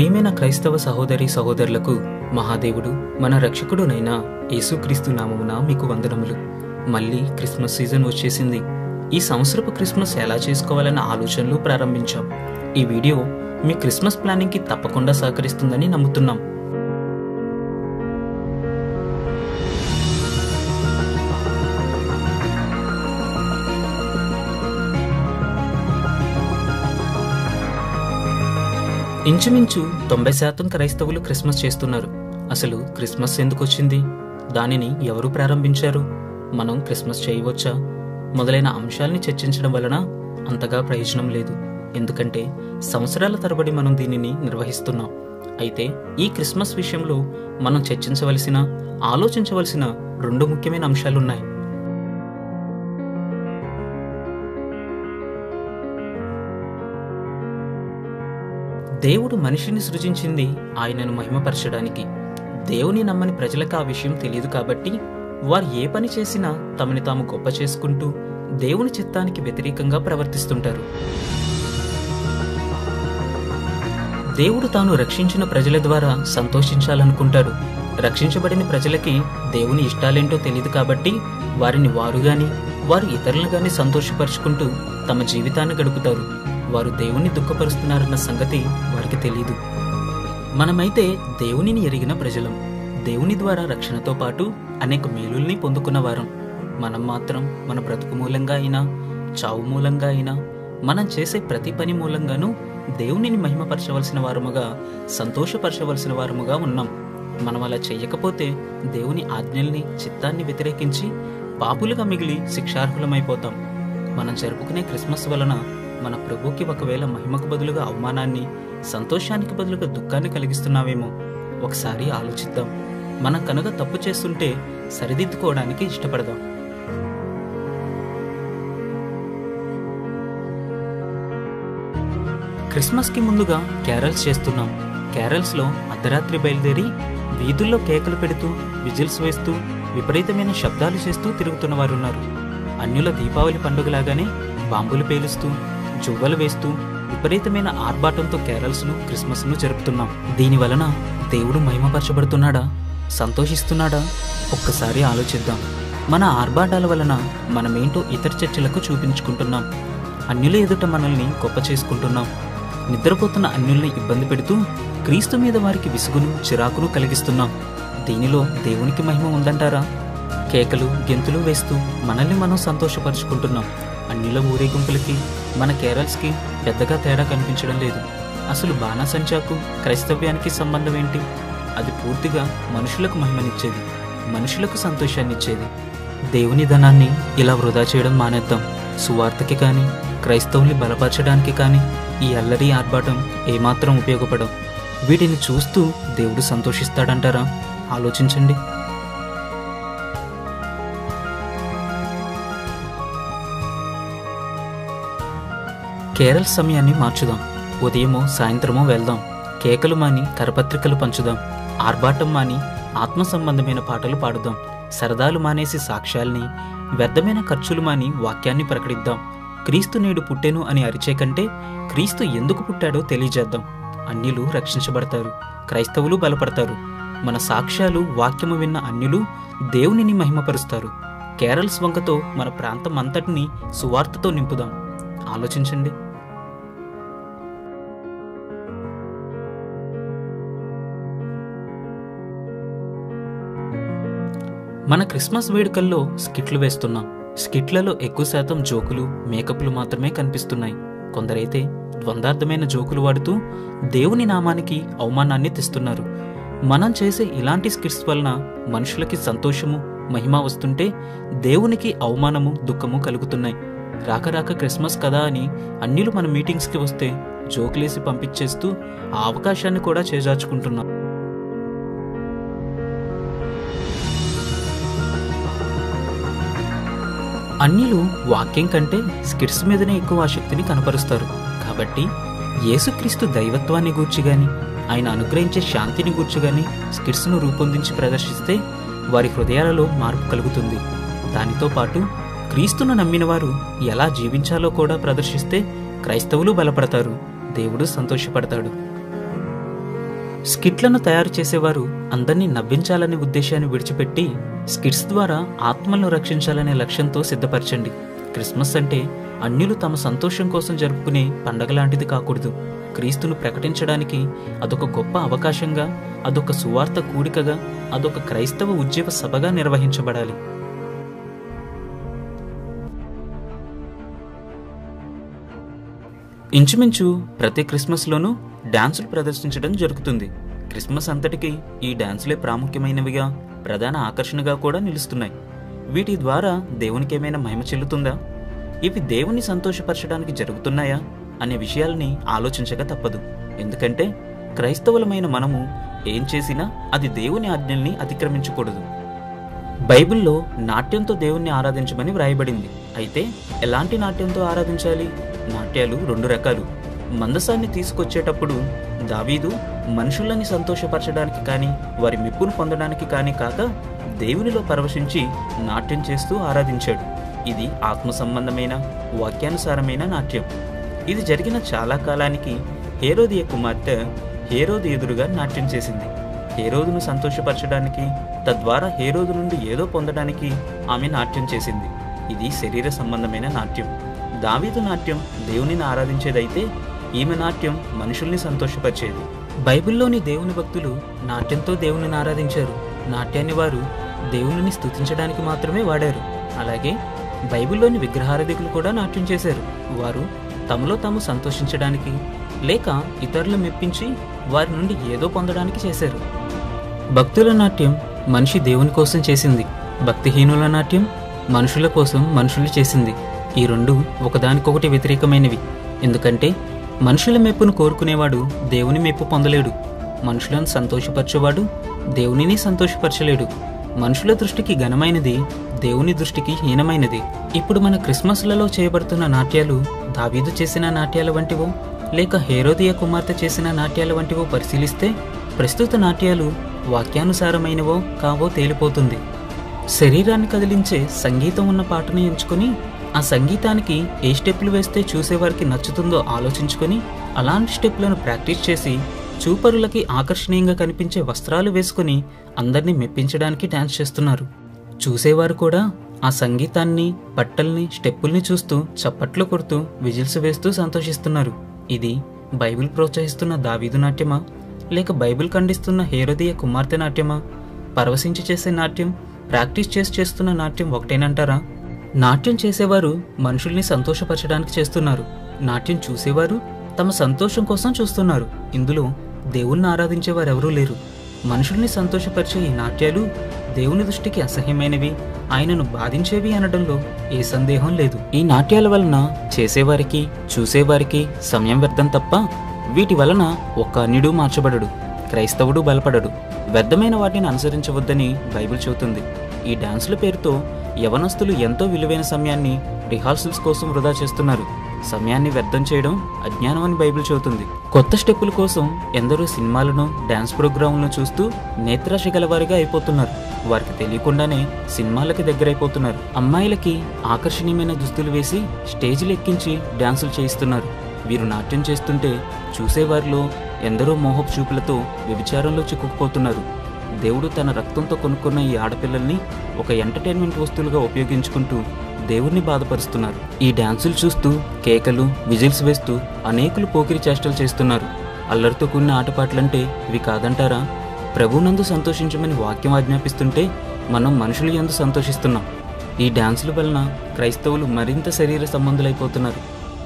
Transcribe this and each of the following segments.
ప్రియమైన క్రైస్తవ సహోదరి సహోదరులకు మహాదేవుడు మన రక్షకుడునైన యేసుక్రీస్తు నామమున మీకు వందనములు. మళ్ళీ క్రిస్మస్ సీజన్ వచ్చేసింది. ఈ సంవత్సరపు క్రిస్మస్ ఎలా చేసుకోవాలన్న ఆలోచనలు ప్రారంభించాం. ఈ వీడియో మీ క్రిస్మస్ ప్లానింగ్కి తప్పకుండా సహకరిస్తుందని నమ్ముతున్నాం. ఇంచుమించు తొంభై శాతం క్రైస్తవులు క్రిస్మస్ చేస్తున్నారు. అసలు క్రిస్మస్ ఎందుకు వచ్చింది దానిని ఎవరు ప్రారంభించారు? మనం క్రిస్మస్ చేయవచ్చా? మొదలైన అంశాల్ని చర్చించడం వలన అంతగా ప్రయోజనం లేదు. ఎందుకంటే సంవత్సరాల తరబడి మనం దీనిని నిర్వహిస్తున్నాం. అయితే ఈ క్రిస్మస్ విషయంలో మనం చర్చించవలసిన ఆలోచించవలసిన రెండు ముఖ్యమైన అంశాలున్నాయి. దేవుడు మనిషిని సృజించింది ఆయనను మహిమపరచడానికి. దేవుని నమ్మని ప్రజలకు ఆ విషయం తెలియదు కాబట్టి వారు ఏ పని చేసినా తమని తాము గొప్ప చేసుకుంటూ దేవుని చిత్తానికి వ్యతిరేకంగా ప్రవర్తిస్తుంటారు. దేవుడు తాను రక్షించిన ప్రజల ద్వారా సంతోషించాలనుకుంటాడు. రక్షించబడిన ప్రజలకి దేవుని ఇష్టాలేంటో తెలియదు కాబట్టి వారిని వారుగాని వారు ఇతరులు గాని సంతోషపరుచుకుంటూ తమ జీవితాన్ని గడుపుతారు. వారు దేవుణ్ణి దుఃఖపరుస్తున్నారన్న సంగతి వారికి తెలియదు మనమైతే దేవునిని ఎరిగిన ప్రజలం దేవుని ద్వారా రక్షణతో పాటు అనేక మేలుల్ని పొందుకున్నవారం మనం మాత్రం మన బ్రతుకు మూలంగా అయినా చావు మూలంగా అయినా మనం చేసే ప్రతి పని మూలంగానూ దేవునిని మహిమపరచవలసిన వారముగా సంతోషపరచవలసిన వారముగా ఉన్నాం. మనం అలా చేయకపోతే దేవుని ఆజ్ఞల్ని చిత్తాన్ని వ్యతిరేకించి పాపులుగా మిగిలి శిక్షార్హులమైపోతాం. మనం జరుపుకునే క్రిస్మస్ వలన మన ప్రభుకి ఒకవేళ మహిమకు బదులుగా అవమానాన్ని సంతోషానికి బదులుగా దుఃఖాన్ని కలిగిస్తున్నావేమో ఒకసారి ఆలోచిద్దాం. మనం కనుక తప్పు చేస్తుంటే సరిదిద్దుకోవడానికి ఇష్టపడదాం. క్రిస్మస్కి ముందుగా క్యారల్స్ చేస్తున్నాం. క్యారల్స్లో అర్ధరాత్రి బయలుదేరి వీధుల్లో కేకలు పెడుతూ విజిల్స్ వేస్తూ విపరీతమైన శబ్దాలు చేస్తూ తిరుగుతున్న వారు ఉన్నారు అన్యుల దీపావళి పండుగలాగానే బాంబులు పేలుస్తూ జువ్వలు వేస్తూ విపరీతమైన ఆర్భాటంతో క్యారల్స్ను క్రిస్మస్ను జరుపుతున్నాం. దీని వలన దేవుడు మహిమపరచబడుతున్నాడా? సంతోషిస్తున్నాడా? ఒక్కసారి ఆలోచిద్దాం. మన ఆర్భాటాల వలన మనమేంటో ఇతర చర్చలకు చూపించుకుంటున్నాం. అన్యుల ఎదుట మనల్ని గొప్ప చేసుకుంటున్నాం. నిద్రపోతున్న అన్యుల్ని ఇబ్బంది పెడుతూ క్రీస్తు మీద వారికి విసుగును చిరాకును కలిగిస్తున్నాం. దీనిలో దేవునికి మహిమ ఉందంటారా? కేకలు గెంతులు వేస్తూ మనల్ని మనం సంతోషపరుచుకుంటున్నాం. అన్యుల ఊరేగింపులకి మన కేరల్స్కి పెద్దగా తేడా కనిపించడం లేదు. అసలు బాణాసంచాకు క్రైస్తవ్యానికి సంబంధం ఏంటి? అది పూర్తిగా మనుషులకు మహిమనిచ్చేది మనుషులకు సంతోషాన్నిచ్చేది. దేవుని ధనాన్ని ఇలా వృధా చేయడం మానేద్దాం. సువార్తకి కానీ క్రైస్తవుల్ని బలపరచడానికి కానీ ఈ అల్లరి ఆర్భాటం ఏమాత్రం ఉపయోగపడవు. వీటిని చూస్తూ దేవుడు సంతోషిస్తాడంటారా? ఆలోచించండి. కేరళ సమయాన్ని మార్చుదాం. ఉదయమో సాయంత్రమో వెళ్దాం. కేకలు మాని కరపత్రికలు పంచుదాం. ఆర్భాటం మాని ఆత్మ సంబంధమైన పాటలు పాడుదాం. సరదాలు మానేసి సాక్ష్యాల్ని వ్యర్థమైన ఖర్చులు మాని వాక్యాన్ని ప్రకటిద్దాం. క్రీస్తు నేడు పుట్టెను అని అరిచే కంటే క్రీస్తు ఎందుకు పుట్టాడో తెలియజేద్దాం. అన్యులు రక్షించబడతారు క్రైస్తవులు బలపడతారు. మన సాక్ష్యాలు వాక్యము విన్న అన్యులు దేవునిని మహిమపరుస్తారు. కేరళ స్వంకతో మన ప్రాంతం అంతటిని సువార్తతో నింపుదాం. ఆలోచించండి. మన క్రిస్మస్ వేడుకల్లో స్కిట్లు వేస్తున్నాం. స్కిట్లలో ఎక్కువ శాతం జోకులు మేకప్లు మాత్రమే కనిపిస్తున్నాయి. కొందరైతే ద్వందార్థమైన జోకులు వాడుతూ దేవుని నామానికి అవమానాన్ని తెస్తున్నారు. మనం చేసే ఇలాంటి స్కిట్స్ వలన మనుషులకి సంతోషము మహిమ వస్తుంటే దేవునికి అవమానము దుఃఖము కలుగుతున్నాయి. రాక రాక క్రిస్మస్ కదా అని అన్నిలు మన మీటింగ్స్కి వస్తే జోకులేసి పంపించేస్తూ ఆ అవకాశాన్ని కూడా చేజార్చుకుంటున్నాం. అన్యులు వాక్యం కంటే స్కిట్స్ మీదనే ఎక్కువ ఆసక్తిని కనపరుస్తారు. కాబట్టి యేసుక్రీస్తు దైవత్వాన్ని గూర్చి గాని ఆయన అనుగ్రహించే శాంతిని గూర్చి గాని స్కిట్స్ను రూపొందించి ప్రదర్శిస్తే వారి హృదయాలలో మార్పు కలుగుతుంది. దానితో పాటు క్రీస్తును నమ్మిన వారు ఎలా జీవించాలో కూడా ప్రదర్శిస్తే క్రైస్తవులు బలపడతారు దేవుడు సంతోషపడతాడు. స్కిట్లను తయారు చేసేవారు అందరినీ నవ్వించాలనే ఉద్దేశాన్ని విడిచిపెట్టి స్కిట్స్ ద్వారా ఆత్మలను రక్షించాలనే లక్ష్యంతో సిద్ధపరచండి. క్రిస్మస్ అంటే అన్యులు తమ సంతోషం కోసం జరుపుకునే పండగ లాంటిది కాకూడదు. క్రీస్తును ప్రకటించడానికి అదొక గొప్ప అవకాశంగా అదొక సువార్త కూడికగా అదొక క్రైస్తవ ఉద్యమ సభగా నిర్వహించబడాలి. ఇంచుమించు ప్రతి క్రిస్మస్లోనూ డాన్సులు ప్రదర్శించడం జరుగుతుంది. క్రిస్మస్ అంతటికి ఈ డాన్సులే ప్రాముఖ్యమైనవిగా ప్రధాన ఆకర్షణగా కూడా నిలుస్తున్నాయి. వీటి ద్వారా దేవునికి ఏమైనా మహిమ చెల్లుతుందా? ఇవి దేవుని సంతోషపరచడానికి జరుగుతున్నాయా? అనే విషయాల్ని ఆలోచించక తప్పదు. ఎందుకంటే క్రైస్తవులమైన మనము ఏం చేసినా అది దేవుని ఆజ్ఞల్ని అతిక్రమించకూడదు. బైబిల్లో నాట్యంతో దేవుణ్ణి ఆరాధించమని వ్రాయబడింది. అయితే ఎలాంటి నాట్యంతో ఆరాధించాలి? నాట్యాలు రెండు రకాలు. మందసాన్ని తీసుకొచ్చేటప్పుడు దావీదు మనుషులని సంతోషపరచడానికి కానీ వారి మెప్పును పొందడానికి కానీ కాక దేవునిలో పరవశించి నాట్యం చేస్తూ ఆరాధించాడు. ఇది ఆత్మ సంబంధమైన వాక్యానుసారమైన నాట్యం. ఇది జరిగిన చాలా కాలానికి హేరోదియ కుమార్తె హేరోదు ఎదురుగా నాట్యం చేసింది. హేరోదును సంతోషపరచడానికి తద్వారా హేరోదు నుండి ఏదో పొందడానికి ఆమె నాట్యం చేసింది. ఇది శరీర సంబంధమైన నాట్యం. దావీదు నాట్యం దేవునిని ఆరాధించేదైతే ఈమె నాట్యం మనుషుల్ని సంతోషపరిచేది. బైబిల్లోని దేవుని భక్తులు నాట్యంతో దేవుని ఆరాధించారు. నాట్యాన్ని వారు దేవుని స్తుతించడానికి మాత్రమే వాడారు. అలాగే బైబిల్లోని విగ్రహారాధికులు కూడా నాట్యం చేశారు. వారు తమలో తాము సంతోషించడానికి లేక ఇతరులు మెప్పించి వారి నుండి ఏదో పొందడానికి చేశారు. భక్తుల నాట్యం మనిషి దేవుని కోసం చేసింది. భక్తిహీనుల నాట్యం మనుషుల కోసం మనుషులు చేసింది. ఈ రెండు ఒకదానికొకటి వ్యతిరేకమైనవి. ఎందుకంటే మనుషుల మెప్పును కోరుకునేవాడు దేవుని మెప్పు పొందలేడు. మనుషులను సంతోషపరచేవాడు దేవునిని సంతోషపరచలేడు. మనుషుల దృష్టికి ఘనమైనది దేవుని దృష్టికి హీనమైనది. ఇప్పుడు మన క్రిస్మస్లలో చేయబడుతున్న నాట్యాలు దావీదు చేసిన నాట్యాల వంటివో లేక హేరోదియ కుమార్తె చేసిన నాట్యాల వంటివో పరిశీలిస్తే ప్రస్తుత నాట్యాలు వాక్యానుసారమైనవో కావో తేలిపోతుంది. శరీరాన్ని కదిలించే సంగీతం ఉన్న పాటను ఎంచుకొని ఆ సంగీతానికి ఏ స్టెప్లు వేస్తే చూసేవారికి నచ్చుతుందో ఆలోచించుకొని అలాంటి స్టెప్లను ప్రాక్టీస్ చేసి చూపరులకి ఆకర్షణీయంగా కనిపించే వస్త్రాలు వేసుకుని అందరినీ మెప్పించడానికి డాన్స్ చేస్తున్నారు. చూసేవారు కూడా ఆ సంగీతాన్ని బట్టల్ని స్టెప్పుల్ని చూస్తూ చప్పట్లు కొడుతూ విజిల్స్ వేస్తూ సంతోషిస్తున్నారు. ఇది బైబిల్ ప్రోత్సహిస్తున్న దావీదు నాట్యమా? లేక బైబిల్ ఖండిస్తున్న హేరోదియ కుమార్తె నాట్యమా? పరవశించి చేసే నాట్యం ప్రాక్టీస్ చేసి చేస్తున్న నాట్యం ఒకటేనంటారా? నాట్యం చేసేవారు మనుషుల్ని సంతోషపరచడానికి చేస్తున్నారు. నాట్యం చూసేవారు తమ సంతోషం కోసం చూస్తున్నారు. ఇందులో దేవుణ్ణి ఆరాధించేవారు ఎవరూ లేరు. మనుషుల్ని సంతోషపరిచే ఈ నాట్యాలు దేవుని దృష్టికి అసహ్యమైనవి ఆయనను బాధించేవి అనడంలో ఏ సందేహం లేదు. ఈ నాట్యాల వలన చేసేవారికి చూసేవారికి సమయం వ్యర్థం తప్ప వీటి వలన ఒక్క అన్యుడు మార్చబడడు క్రైస్తవుడు బలపడడు. వ్యర్థమైన వాటిని అనుసరించవద్దని బైబిల్ చెబుతుంది. ఈ డాన్సుల పేరుతో యవనస్తులు ఎంతో విలువైన సమయాన్ని రిహార్సల్స్ కోసం వృధా చేస్తున్నారు. సమయాన్ని వ్యర్థం చేయడం అజ్ఞానం అని బైబిల్ చెబుతుంది. కొత్త స్టెప్పుల కోసం ఎందరో సినిమాలను డాన్స్ ప్రోగ్రాంలను చూస్తూ నేత్రాశ గలవారిగా అయిపోతున్నారు. వారికి తెలియకుండానే సినిమాలకి దగ్గరైపోతున్నారు. అమ్మాయిలకి ఆకర్షణీయమైన దుస్తులు వేసి స్టేజ్లు ఎక్కించి డాన్సులు చేయిస్తున్నారు. వీరు నాట్యం చేస్తుంటే చూసేవారిలో ఎందరో మోహపు చూపులతో వ్యభిచారంలో చిక్కుకుపోతున్నారు. దేవుడు తన రక్తంతో కొనుక్కున్న ఈ ఆడపిల్లల్ని ఒక ఎంటర్టైన్మెంట్ వస్తువులుగా ఉపయోగించుకుంటూ దేవుణ్ణి బాధపరుస్తున్నారు. ఈ డ్యాన్సులు చూస్తూ కేకలు విజిల్స్ వేస్తూ అనేకులు పోకిరి చేష్టలు చేస్తున్నారు. అల్లరితో కూడిన ఆటపాటలంటే ఇవి కాదంటారా? ప్రభునందు సంతోషించమని వాక్యం ఆజ్ఞాపిస్తుంటే మనం మనుషులు ఎందు సంతోషిస్తున్నాం. ఈ డ్యాన్సుల వలన క్రైస్తవులు మరింత శరీర సంబంధులైపోతున్నారు.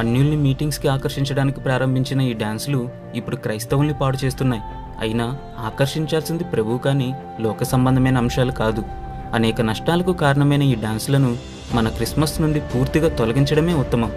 అన్యుల్ని మీటింగ్స్కి ఆకర్షించడానికి ప్రారంభించిన ఈ డ్యాన్సులు ఇప్పుడు క్రైస్తవుల్ని పాడు చేస్తున్నాయి. అయినా ఆకర్షించాల్సింది ప్రభువు కానీ లోక సంబంధమైన అంశాలు కాదు. అనేక నష్టాలకు కారణమైన ఈ డాన్సులను మన క్రిస్మస్ నుండి పూర్తిగా తొలగించడమే ఉత్తమం.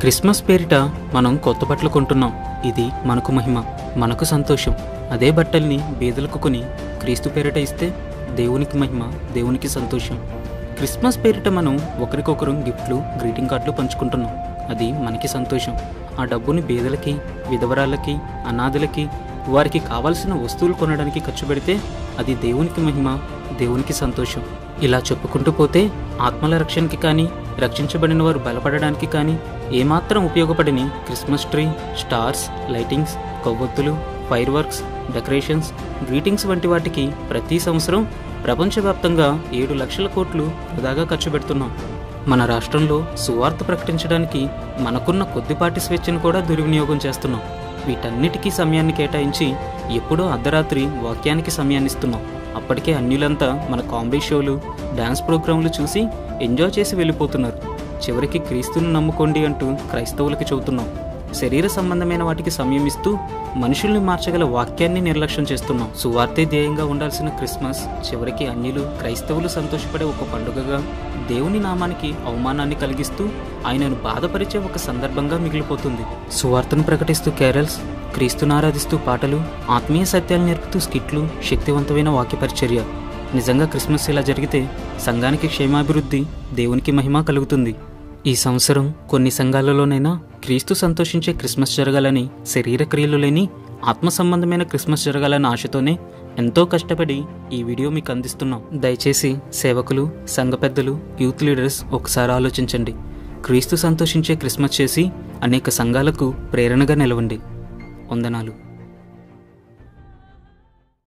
క్రిస్మస్ పేరిట మనం కొత్త బట్టలు కొంటున్నాం. ఇది మనకు మహిమ మనకు సంతోషం. అదే బట్టల్ని బీదలకు కొని క్రీస్తు పేరిట ఇస్తే దేవునికి మహిమ దేవునికి సంతోషం. క్రిస్మస్ పేరిట మనం ఒకరికొకరు గిఫ్ట్లు గ్రీటింగ్ కార్డులు పంచుకుంటున్నాం. అది మనకి సంతోషం. ఆ డబ్బుని బీదలకి విధవరాలకి అనాథలకి వారికి కావాల్సిన వస్తువులు కొనడానికి ఖర్చు పెడితే అది దేవునికి మహిమ దేవునికి సంతోషం. ఇలా చెప్పుకుంటూ పోతే ఆత్మల రక్షణకి కానీ రక్షించబడిన వారు బలపడడానికి కానీ ఏమాత్రం ఉపయోగపడని క్రిస్మస్ ట్రీ స్టార్స్ లైటింగ్స్ కొవ్వొత్తులు ఫైర్ వర్క్స్ డెకరేషన్స్ గ్రీటింగ్స్ వంటి వాటికి ప్రతి సంవత్సరం ప్రపంచవ్యాప్తంగా ఏడు లక్షల కోట్లు వృధాగా ఖర్చు పెడుతున్నాం. మన రాష్ట్రంలో సువార్త ప్రకటించడానికి మనకున్న కొద్దిపాటి స్వేచ్ఛను కూడా దుర్వినియోగం చేస్తున్నాం. వీటన్నిటికీ సమయాన్ని కేటాయించి ఎప్పుడో అర్ధరాత్రి వాక్యానికి సమయాన్నిస్తున్నాం అప్పటికే అన్యులంతా మన కామెడీ షోలు డ్యాన్స్ ప్రోగ్రాంలు చూసి ఎంజాయ్ చేసి వెళ్ళిపోతున్నారు. చివరికి క్రీస్తును నమ్ముకోండి అంటూ క్రైస్తవులకి చెబుతున్నాం. శరీర సంబంధమైన వాటికి సమయం ఇస్తూ మనుషుల్ని మార్చగల వాక్యాన్ని నిర్లక్ష్యం చేస్తున్నాం. సువార్తే ధ్యేయంగా ఉండాల్సిన క్రిస్మస్ చివరికి అన్యులు క్రైస్తవులు సంతోషపడే ఒక పండుగగా దేవుని నామానికి అవమానాన్ని కలిగిస్తూ ఆయనను బాధపరిచే ఒక సందర్భంగా మిగిలిపోతుంది. సువార్తను ప్రకటిస్తూ కేరల్స్ క్రీస్తును ఆరాధిస్తూ పాటలు ఆత్మీయ సత్యాలు నేర్పుతూ స్కిట్లు శక్తివంతమైన వాక్యపరిచర్య. నిజంగా క్రిస్మస్ ఇలా జరిగితే సంఘానికి క్షేమాభివృద్ధి దేవునికి మహిమ కలుగుతుంది. ఈ సంవత్సరం కొన్ని సంఘాలలోనైనా క్రీస్తు సంతోషించే క్రిస్మస్ జరగాలని శరీర క్రియలు లేని ఆత్మ సంబంధమైన క్రిస్మస్ జరగాలన్న ఆశతోనే ఎంతో కష్టపడి ఈ వీడియో మీకు అందిస్తున్నాం. దయచేసి సేవకులు సంఘ పెద్దలు యూత్ లీడర్స్ ఒకసారి ఆలోచించండి. క్రీస్తు సంతోషించే క్రిస్మస్ చేసి అనేక సంఘాలకు ప్రేరణగా నిలవండి. వందనాలు.